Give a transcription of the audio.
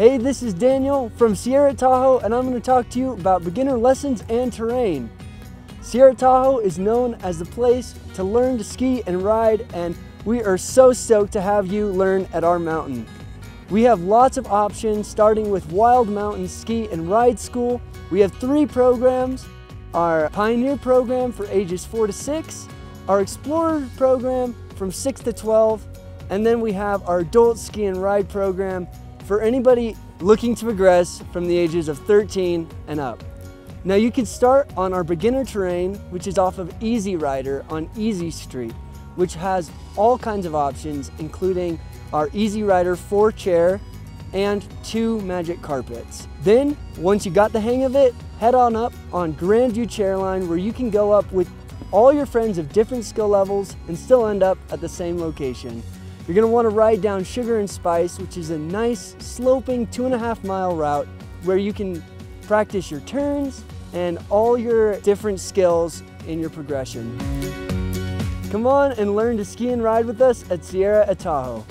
Hey, this is Daniel from Sierra Tahoe, and I'm going to talk to you about beginner lessons and terrain. Sierra Tahoe is known as the place to learn to ski and ride, and we are so stoked to have you learn at our mountain. We have lots of options, starting with Wild Mountain Ski and Ride School. We have three programs, our Pioneer program for ages four to six, our Explorer program from six to 12, and then we have our Adult Ski and Ride program for anybody looking to progress from the ages of 13 and up. Now you can start on our beginner terrain, which is off of Easy Rider on Easy Street, which has all kinds of options, including our Easy Rider four chair and two magic carpets. Then, once you got the hang of it, head on up on Grandview Chairline where you can go up with all your friends of different skill levels and still end up at the same location. You're gonna wanna ride down Sugar and Spice, which is a nice sloping two and a half mile route where you can practice your turns and all your different skills in your progression. Come on and learn to ski and ride with us at Sierra Tahoe.